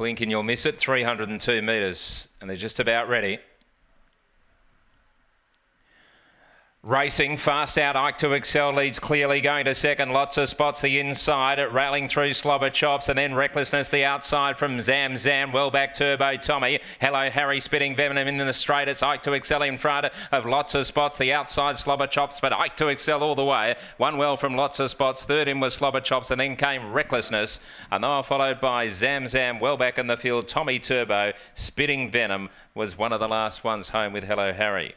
blink and you'll miss it. 302 metres, and they're just about ready. Racing fast out, Ike to Excel leads clearly going to second. Lots of spots the inside, rallying through Slobber Chops, and then Recklessness the outside from Zam Zam. Well back Turbo Tommy. Hello Harry spitting Venom in the straight. It's Ike to Excel in front of lots of spots. The outside Slobber Chops, but Ike to Excel all the way. One well from lots of spots. Third in was Slobber Chops, and then came Recklessness, and were followed by Zam Zam. Well back in the field, Tommy Turbo spitting Venom was one of the last ones home with Hello Harry.